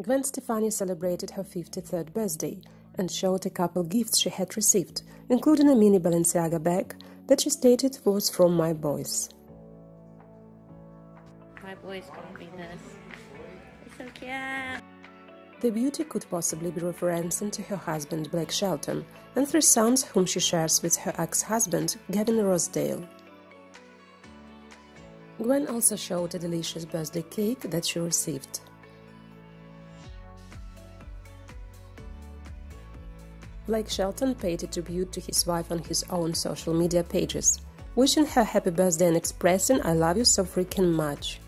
Gwen Stefani celebrated her 53rd birthday and showed a couple gifts she had received, including a mini Balenciaga bag that she stated was from my boys. My boys me this. It's so cute. The beauty could possibly be referencing to her husband Blake Shelton and three sons whom she shares with her ex-husband Gavin Rossdale. Gwen also showed a delicious birthday cake that she received. Blake Shelton paid a tribute to his wife on his own social media pages, wishing her happy birthday and expressing I love you so freaking much.